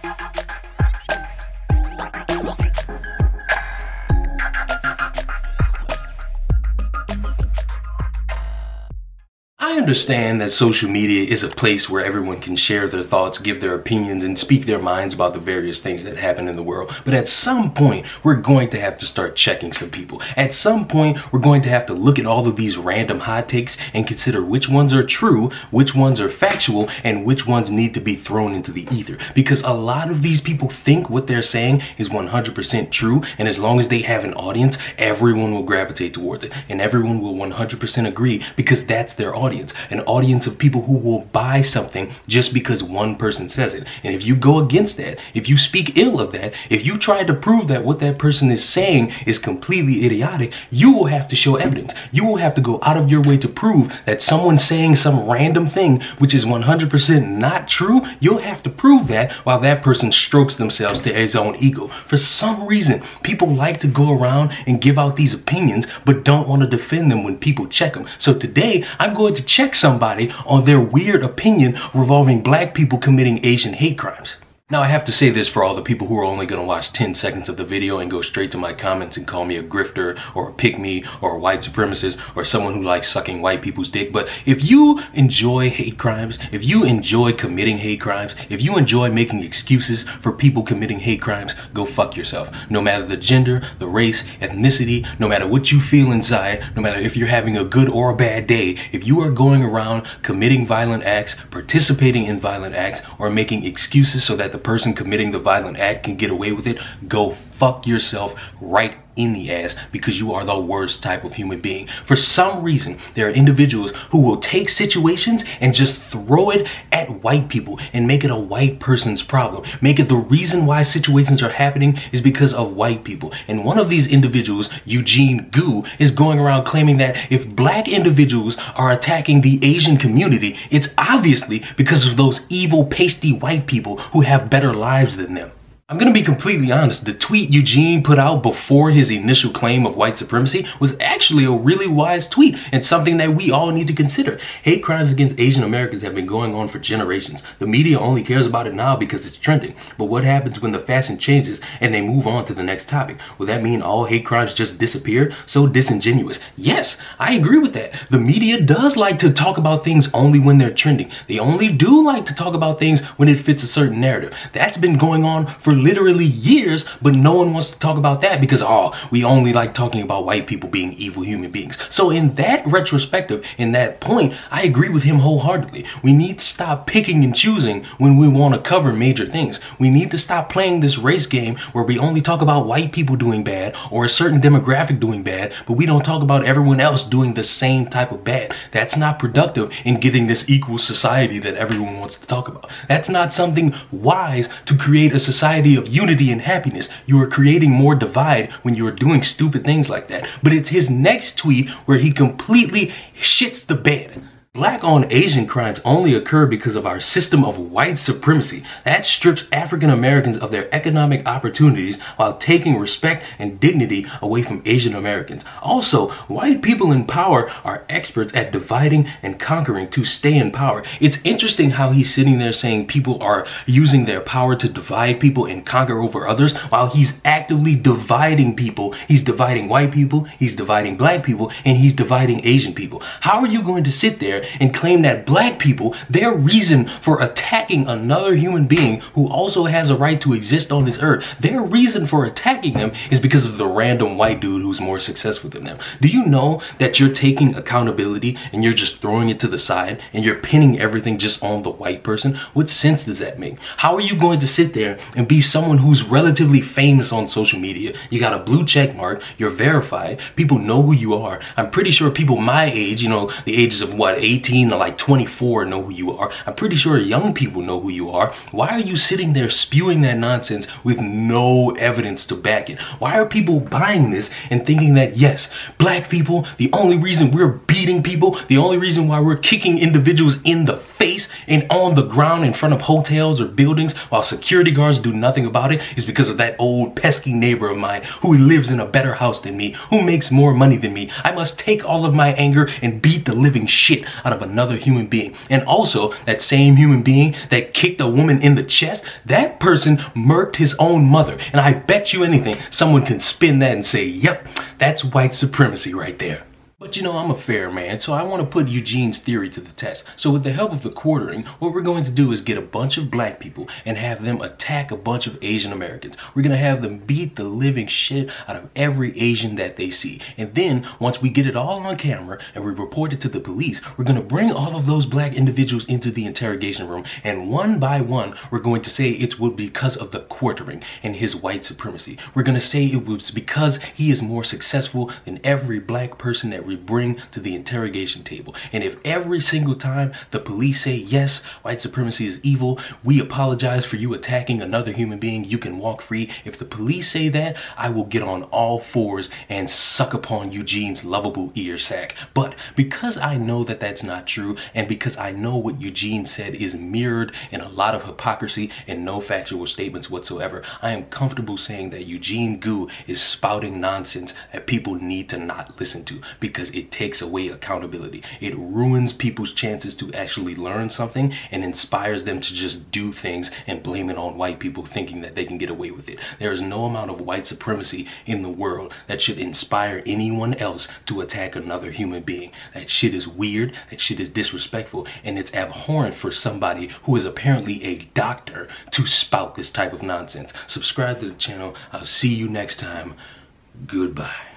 Thank you. Understand that social media is a place where everyone can share their thoughts, give their opinions, and speak their minds about the various things that happen in the world. But at some point, we're going to have to start checking some people. At some point, we're going to have to look at all of these random hot takes and consider which ones are true, which ones are factual, and which ones need to be thrown into the ether. Because a lot of these people think what they're saying is 100% true, and as long as they have an audience, everyone will gravitate towards it, and everyone will 100% agree because that's their audience an audience of people who will buy something just because one person says it. And if you go against that, if you speak ill of that, if you try to prove that what that person is saying is completely idiotic, you will have to show evidence. You will have to go out of your way to prove that someone saying some random thing which is 100% not true, you'll have to prove that while that person strokes themselves to his own ego. For some reason, people like to go around and give out these opinions but don't want to defend them when people check them. So today, I'm going to check somebody on their weird opinion revolving black people committing Asian hate crimes. Now I have to say this for all the people who are only going to watch 10 seconds of the video and go straight to my comments and call me a grifter or a pick me or a white supremacist or someone who likes sucking white people's dick. But if you enjoy hate crimes, if you enjoy committing hate crimes, if you enjoy making excuses for people committing hate crimes, go fuck yourself. No matter the gender, the race, ethnicity, no matter what you feel inside, no matter if you're having a good or a bad day, if you are going around committing violent acts, participating in violent acts, or making excuses so that the the person committing the violent act can get away with it, go fuck yourself right in the ass because you are the worst type of human being. For some reason, there are individuals who will take situations and just throw it at white people and make it a white person's problem. Make it the reason why situations are happening is because of white people. And one of these individuals, Eugene Gu, is going around claiming that if black individuals are attacking the Asian community, it's obviously because of those evil, pasty white people who have better lives than them. I'm gonna be completely honest, the tweet Eugene put out before his initial claim of white supremacy was actually a really wise tweet and something that we all need to consider. Hate crimes against Asian Americans have been going on for generations. The media only cares about it now because it's trending. But what happens when the fashion changes and they move on to the next topic? Will that mean all hate crimes just disappear? So disingenuous. Yes, I agree with that. The media does like to talk about things only when they're trending. They only do like to talk about things when it fits a certain narrative. That's been going on for literally years, but no one wants to talk about that because, oh, we only like talking about white people being evil human beings. So in that retrospective, in that point, I agree with him wholeheartedly. We need to stop picking and choosing when we want to cover major things. We need to stop playing this race game where we only talk about white people doing bad or a certain demographic doing bad, but we don't talk about everyone else doing the same type of bad. That's not productive in getting this equal society that everyone wants to talk about. That's not something wise to create a society of unity and happiness. You are creating more divide when you are doing stupid things like that. But it's his next tweet where he completely shits the bed. Black on Asian crimes only occur because of our system of white supremacy that strips African Americans of their economic opportunities while taking respect and dignity away from Asian Americans. Also, white people in power are experts at dividing and conquering to stay in power. It's interesting how he's sitting there saying people are using their power to divide people and conquer over others while he's actively dividing people. He's dividing white people, he's dividing black people, and he's dividing Asian people. How are you going to sit there and claim that black people, their reason for attacking another human being who also has a right to exist on this earth, their reason for attacking them is because of the random white dude who's more successful than them. Do you know that you're taking accountability and you're just throwing it to the side and you're pinning everything just on the white person? What sense does that make? How are you going to sit there and be someone who's relatively famous on social media? You got a blue check mark, you're verified, people know who you are. I'm pretty sure people my age, you know, the ages of what, 18 to like 24 know who you are. I'm pretty sure young people know who you are. Why are you sitting there spewing that nonsense with no evidence to back it? Why are people buying this and thinking that, yes, black people, the only reason we're beating people, the only reason why we're kicking individuals in the face and on the ground in front of hotels or buildings while security guards do nothing about it is because of that old pesky neighbor of mine who lives in a better house than me, who makes more money than me. I must take all of my anger and beat the living shit out of another human being. And also, that same human being that kicked a woman in the chest, that person murked his own mother. And I bet you anything, someone can spin that and say, yep, that's white supremacy right there. But you know, I'm a fair man, so I want to put Eugene's theory to the test. So with the help of the quartering, what we're going to do is get a bunch of black people and have them attack a bunch of Asian Americans. We're going to have them beat the living shit out of every Asian that they see. And then, once we get it all on camera and we report it to the police, we're going to bring all of those black individuals into the interrogation room. And one by one, we're going to say it was because of the quartering and his white supremacy. We're going to say it was because he is more successful than every black person that we bring to the interrogation table. And if every single time the police say, yes, white supremacy is evil, we apologize for you attacking another human being, you can walk free. If the police say that, I will get on all fours and suck upon Eugene's lovable ear sac. But because I know that that's not true, and because I know what Eugene said is mirrored in a lot of hypocrisy and no factual statements whatsoever, I am comfortable saying that Eugene Gu is spouting nonsense that people need to not listen to. Because because it takes away accountability. It ruins people's chances to actually learn something and inspires them to just do things and blame it on white people thinking that they can get away with it. There is no amount of white supremacy in the world that should inspire anyone else to attack another human being. That shit is weird, that shit is disrespectful, and it's abhorrent for somebody who is apparently a doctor to spout this type of nonsense. Subscribe to the channel. I'll see you next time. Goodbye.